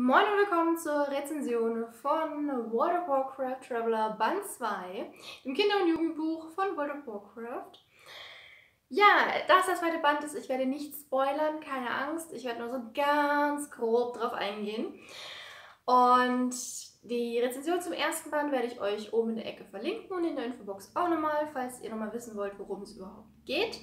Moin und willkommen zur Rezension von World of Warcraft Traveler Band 2, dem Kinder- und Jugendbuch von World of Warcraft. Ja, da es der zweite Band ist, ich werde nicht spoilern, keine Angst. Ich werde nur so ganz grob drauf eingehen. Und die Rezension zum ersten Band werde ich euch oben in der Ecke verlinken und in der Infobox auch nochmal, falls ihr nochmal wissen wollt, worum es überhaupt geht.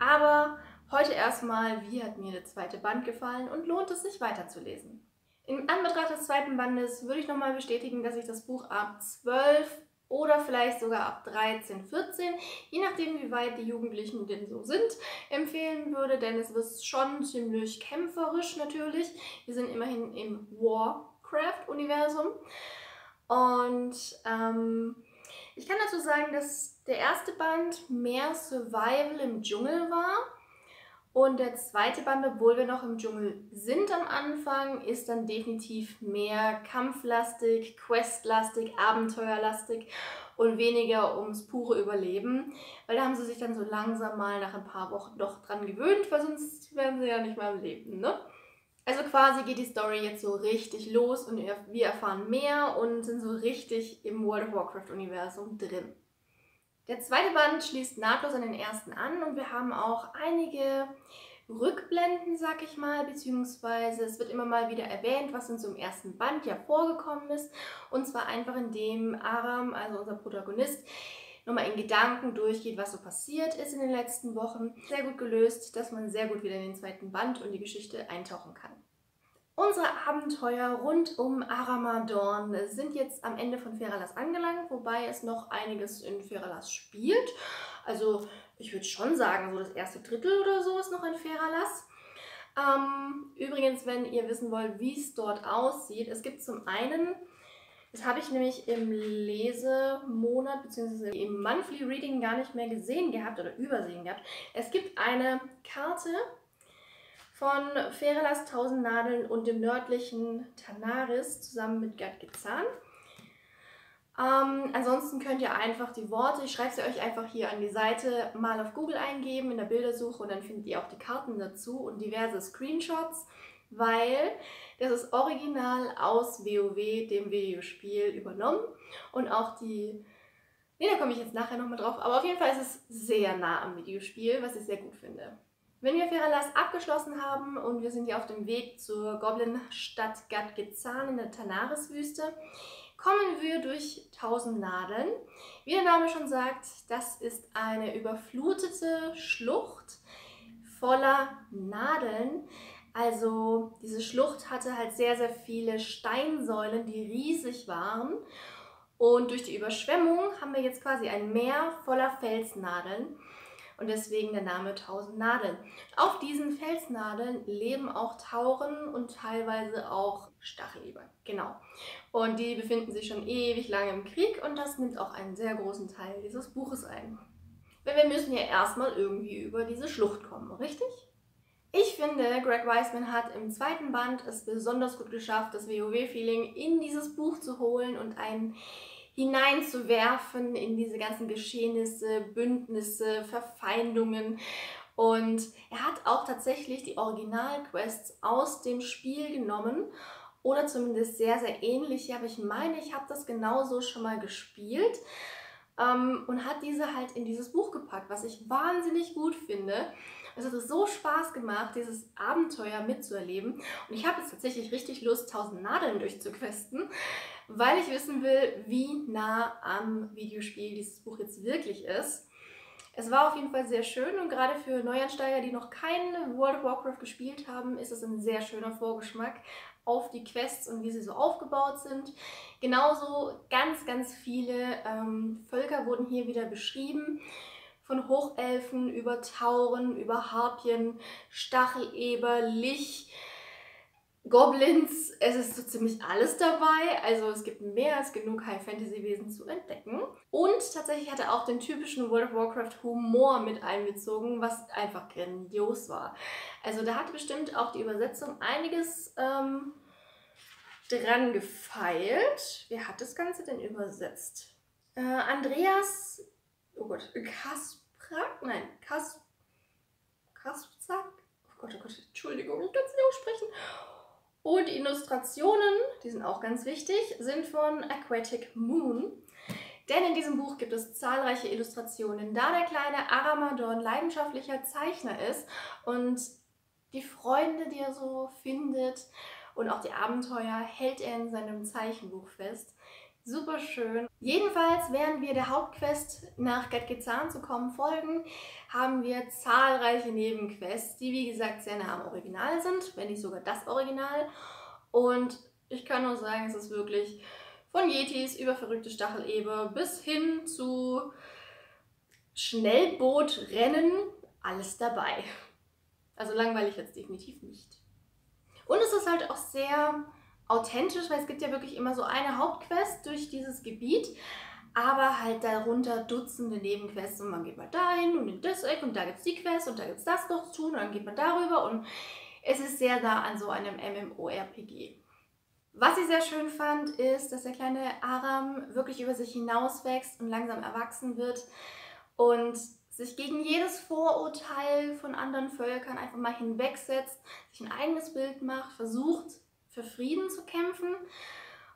Aber heute erstmal, wie hat mir der zweite Band gefallen und lohnt es sich weiterzulesen? In Anbetracht des zweiten Bandes würde ich nochmal bestätigen, dass ich das Buch ab 12 oder vielleicht sogar ab 13, 14, je nachdem wie weit die Jugendlichen denn so sind, empfehlen würde, denn es ist schon ziemlich kämpferisch natürlich. Wir sind immerhin im Warcraft-Universum und ähm, ich kann dazu sagen, dass der erste Band mehr Survival im Dschungel war und der zweite Band, obwohl wir noch im Dschungel sind am Anfang, ist dann definitiv mehr kampflastig, questlastig, abenteuerlastig und weniger ums pure Überleben. Weil da haben sie sich dann so langsam mal nach ein paar Wochen doch dran gewöhnt, weil sonst wären sie ja nicht mehr am Leben, ne? Also quasi geht die Story jetzt so richtig los und wir erfahren mehr und sind so richtig im World of Warcraft Universum drin. Der zweite Band schließt nahtlos an den ersten an und wir haben auch einige Rückblenden, sag ich mal, beziehungsweise es wird immer mal wieder erwähnt, was in so einem ersten Band ja vorgekommen ist. Und zwar einfach indem Aram, also unser Protagonist, nochmal in Gedanken durchgeht, was so passiert ist in den letzten Wochen. Sehr gut gelöst, dass man sehr gut wieder in den zweiten Band und die Geschichte eintauchen kann. Unsere Abenteuer rund um Aramadorn sind jetzt am Ende von Feralas angelangt, wobei es noch einiges in Feralas spielt. Also ich würde schon sagen, so das erste Drittel oder so ist noch in Feralas. Ähm, übrigens, wenn ihr wissen wollt, wie es dort aussieht, es gibt zum einen, das habe ich nämlich im Lesemonat bzw. im Monthly Reading gar nicht mehr gesehen gehabt oder übersehen gehabt. Es gibt eine Karte von Ferelas Tausend Nadeln und dem nördlichen Tanaris zusammen mit Gerd Gezahn. Ähm, ansonsten könnt ihr einfach die Worte, ich schreibe sie euch einfach hier an die Seite, mal auf Google eingeben in der Bildersuche und dann findet ihr auch die Karten dazu und diverse Screenshots, weil das ist original aus WoW, dem Videospiel, übernommen und auch die, ne, da komme ich jetzt nachher nochmal drauf, aber auf jeden Fall ist es sehr nah am Videospiel, was ich sehr gut finde. Wenn wir Feralas abgeschlossen haben und wir sind hier auf dem Weg zur Goblin-Stadt Gadgezan in der Tanaris-Wüste, kommen wir durch tausend Nadeln. Wie der Name schon sagt, das ist eine überflutete Schlucht voller Nadeln. Also diese Schlucht hatte halt sehr, sehr viele Steinsäulen, die riesig waren. Und durch die Überschwemmung haben wir jetzt quasi ein Meer voller Felsnadeln und deswegen der Name Tausend Nadeln. Auf diesen Felsnadeln leben auch Tauren und teilweise auch Stacheleber. Genau. Und die befinden sich schon ewig lange im Krieg und das nimmt auch einen sehr großen Teil dieses Buches ein. Weil wir müssen ja erstmal irgendwie über diese Schlucht kommen, richtig? Ich finde, Greg Weisman hat im zweiten Band es besonders gut geschafft, das WoW-Feeling in dieses Buch zu holen und einen hineinzuwerfen in diese ganzen Geschehnisse, Bündnisse, Verfeindungen. Und er hat auch tatsächlich die Originalquests aus dem Spiel genommen oder zumindest sehr, sehr ähnliche. Aber ich meine, ich habe das genauso schon mal gespielt ähm, und hat diese halt in dieses Buch gepackt, was ich wahnsinnig gut finde. Es hat so Spaß gemacht, dieses Abenteuer mitzuerleben. Und ich habe jetzt tatsächlich richtig Lust, tausend Nadeln durchzuquesten, weil ich wissen will, wie nah am Videospiel dieses Buch jetzt wirklich ist. Es war auf jeden Fall sehr schön und gerade für Neuansteiger, die noch kein World of Warcraft gespielt haben, ist es ein sehr schöner Vorgeschmack auf die Quests und wie sie so aufgebaut sind. Genauso ganz, ganz viele ähm, Völker wurden hier wieder beschrieben. Von Hochelfen über Tauren, über Harpien, Stacheleber, Lich, Goblins, es ist so ziemlich alles dabei. Also es gibt mehr als genug High-Fantasy-Wesen zu entdecken. Und tatsächlich hat er auch den typischen World of Warcraft Humor mit einbezogen, was einfach grandios war. Also da hat bestimmt auch die Übersetzung einiges ähm, dran gefeilt. Wer hat das Ganze denn übersetzt? Äh, Andreas, oh Gott, Kasprak? Nein, Kas, Kasprzak? Oh Gott, oh Gott, Entschuldigung, ich kann es nicht aussprechen. Und die Illustrationen, die sind auch ganz wichtig, sind von Aquatic Moon. Denn in diesem Buch gibt es zahlreiche Illustrationen, da der kleine Aramadon leidenschaftlicher Zeichner ist und die Freunde, die er so findet und auch die Abenteuer hält er in seinem Zeichenbuch fest. Super schön. Jedenfalls, während wir der Hauptquest nach Gatgezahn zu kommen folgen, haben wir zahlreiche Nebenquests, die wie gesagt sehr nah am Original sind, wenn nicht sogar das Original. Und ich kann nur sagen, es ist wirklich von Yetis über verrückte Stacheleber bis hin zu Schnellbootrennen alles dabei. Also langweilig jetzt definitiv nicht. Und es ist halt auch sehr authentisch, weil es gibt ja wirklich immer so eine Hauptquest durch dieses Gebiet, aber halt darunter Dutzende Nebenquests und man geht mal dahin und in das Eck und da gibt es die Quest und da gibt es das noch zu tun und dann geht man darüber und es ist sehr nah an so einem MMORPG. Was ich sehr schön fand, ist, dass der kleine Aram wirklich über sich hinauswächst und langsam erwachsen wird und sich gegen jedes Vorurteil von anderen Völkern einfach mal hinwegsetzt, sich ein eigenes Bild macht, versucht für Frieden zu kämpfen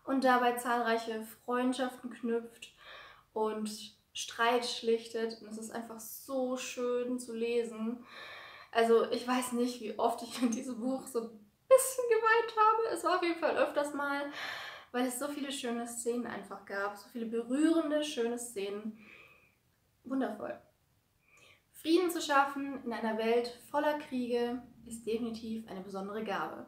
und dabei zahlreiche Freundschaften knüpft und Streit schlichtet. Und es ist einfach so schön zu lesen. Also ich weiß nicht, wie oft ich in diesem Buch so ein bisschen geweint habe. Es war auf jeden Fall öfters mal, weil es so viele schöne Szenen einfach gab. So viele berührende, schöne Szenen. Wundervoll. Frieden zu schaffen in einer Welt voller Kriege ist definitiv eine besondere Gabe.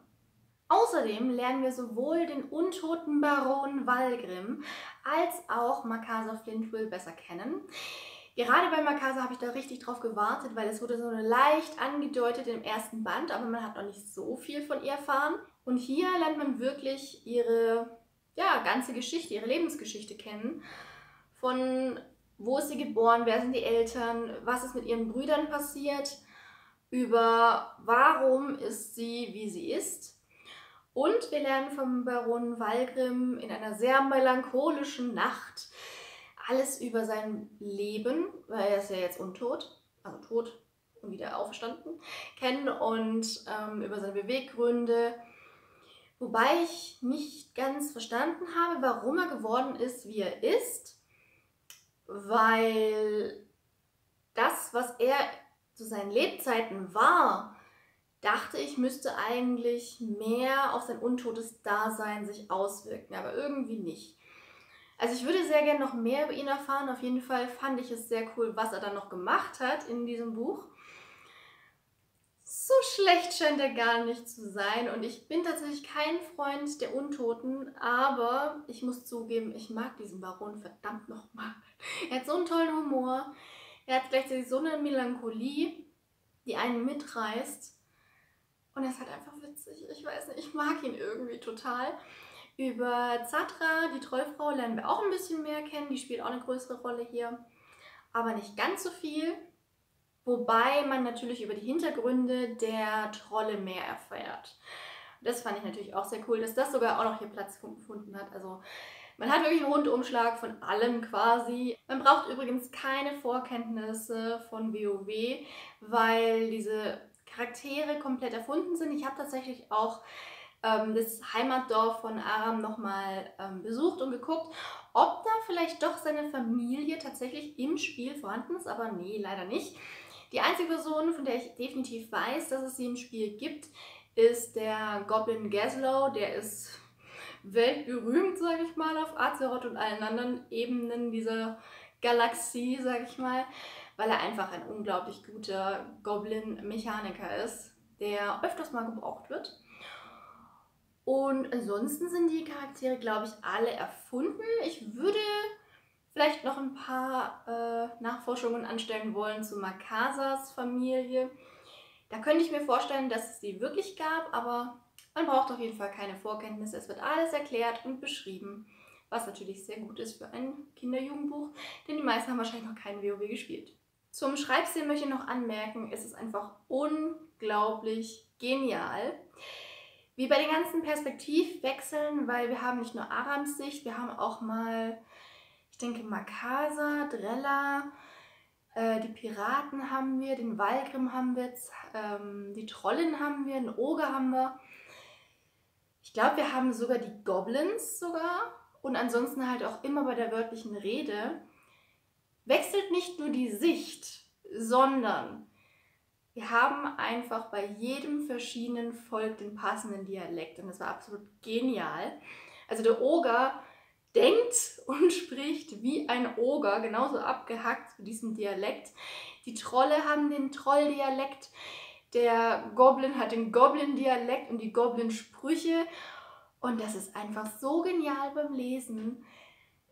Außerdem lernen wir sowohl den untoten Baron Walgrim als auch Makasa Flintwill besser kennen. Gerade bei Makasa habe ich da richtig drauf gewartet, weil es wurde so leicht angedeutet im ersten Band, aber man hat noch nicht so viel von ihr erfahren. Und hier lernt man wirklich ihre ja, ganze Geschichte, ihre Lebensgeschichte kennen. Von wo ist sie geboren, wer sind die Eltern, was ist mit ihren Brüdern passiert, über warum ist sie, wie sie ist und wir lernen vom Baron Walgrim in einer sehr melancholischen Nacht alles über sein Leben, weil er ist ja jetzt untot, also tot und wieder auferstanden, kennen und ähm, über seine Beweggründe. Wobei ich nicht ganz verstanden habe, warum er geworden ist, wie er ist, weil das, was er zu seinen Lebzeiten war, dachte ich, müsste eigentlich mehr auf sein untotes Dasein sich auswirken, aber irgendwie nicht. Also ich würde sehr gerne noch mehr über ihn erfahren. Auf jeden Fall fand ich es sehr cool, was er dann noch gemacht hat in diesem Buch. So schlecht scheint er gar nicht zu sein und ich bin tatsächlich kein Freund der Untoten, aber ich muss zugeben, ich mag diesen Baron verdammt nochmal. Er hat so einen tollen Humor, er hat gleichzeitig so eine Melancholie, die einen mitreißt und er ist halt einfach witzig. Ich weiß nicht, ich mag ihn irgendwie total. Über Zatra, die Trollfrau, lernen wir auch ein bisschen mehr kennen. Die spielt auch eine größere Rolle hier. Aber nicht ganz so viel. Wobei man natürlich über die Hintergründe der Trolle mehr erfährt. Das fand ich natürlich auch sehr cool, dass das sogar auch noch hier Platz gefunden hat. Also man hat wirklich einen Rundumschlag von allem quasi. Man braucht übrigens keine Vorkenntnisse von WoW, weil diese Charaktere komplett erfunden sind. Ich habe tatsächlich auch ähm, das Heimatdorf von Aram nochmal ähm, besucht und geguckt, ob da vielleicht doch seine Familie tatsächlich im Spiel vorhanden ist, aber nee, leider nicht. Die einzige Person, von der ich definitiv weiß, dass es sie im Spiel gibt, ist der Goblin Gaslow. Der ist weltberühmt, sage ich mal, auf Azeroth und allen anderen Ebenen dieser Galaxie, sage ich mal weil er einfach ein unglaublich guter Goblin-Mechaniker ist, der öfters mal gebraucht wird. Und ansonsten sind die Charaktere, glaube ich, alle erfunden. Ich würde vielleicht noch ein paar äh, Nachforschungen anstellen wollen zu Makasas Familie. Da könnte ich mir vorstellen, dass es die wirklich gab, aber man braucht auf jeden Fall keine Vorkenntnisse. Es wird alles erklärt und beschrieben, was natürlich sehr gut ist für ein Kinderjugendbuch, denn die meisten haben wahrscheinlich noch kein WoW gespielt. Zum Schreibstil möchte ich noch anmerken, es ist einfach unglaublich genial. Wie bei den ganzen Perspektivwechseln, weil wir haben nicht nur Arams Sicht, wir haben auch mal, ich denke, Makasa, Drella, äh, die Piraten haben wir, den Walgrim haben wir, ähm, die Trollin haben wir, den Oger haben wir. glaube, wir haben sogar die Goblins sogar und ansonsten halt auch immer bei der wörtlichen Rede. Wechselt nicht nur die Sicht, sondern wir haben einfach bei jedem verschiedenen Volk den passenden Dialekt und das war absolut genial. Also der Oger denkt und spricht wie ein Oger, genauso abgehackt zu diesem Dialekt. Die Trolle haben den Trolldialekt, der Goblin hat den Goblin-Dialekt und die Goblin-Sprüche. Und das ist einfach so genial beim Lesen.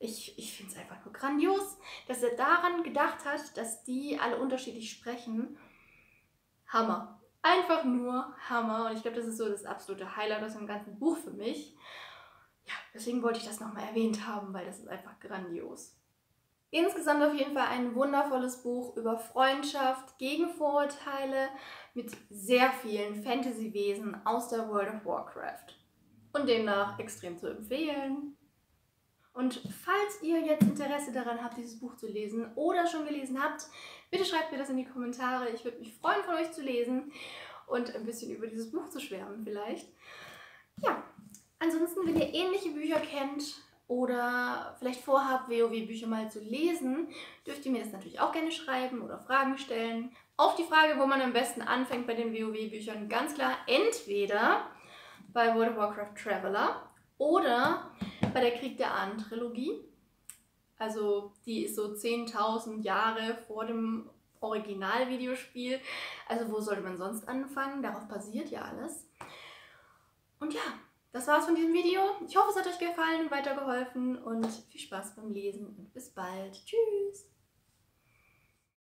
Ich, ich finde es einfach nur grandios, dass er daran gedacht hat, dass die alle unterschiedlich sprechen. Hammer. Einfach nur Hammer. Und ich glaube, das ist so das absolute Highlight aus dem ganzen Buch für mich. Ja, deswegen wollte ich das nochmal erwähnt haben, weil das ist einfach grandios. Insgesamt auf jeden Fall ein wundervolles Buch über Freundschaft, gegen Vorurteile mit sehr vielen Fantasy-Wesen aus der World of Warcraft. Und demnach extrem zu empfehlen. Und falls ihr jetzt Interesse daran habt, dieses Buch zu lesen oder schon gelesen habt, bitte schreibt mir das in die Kommentare. Ich würde mich freuen, von euch zu lesen und ein bisschen über dieses Buch zu schwärmen vielleicht. Ja, ansonsten, wenn ihr ähnliche Bücher kennt oder vielleicht vorhabt, WoW-Bücher mal zu lesen, dürft ihr mir das natürlich auch gerne schreiben oder Fragen stellen. Auf die Frage, wo man am besten anfängt bei den WoW-Büchern, ganz klar entweder bei World of Warcraft Traveler oder bei der Krieg der Ahnen-Trilogie. Also die ist so 10.000 Jahre vor dem Originalvideospiel. Also wo sollte man sonst anfangen? Darauf basiert ja alles. Und ja, das war's von diesem Video. Ich hoffe, es hat euch gefallen und weitergeholfen und viel Spaß beim Lesen und bis bald. Tschüss!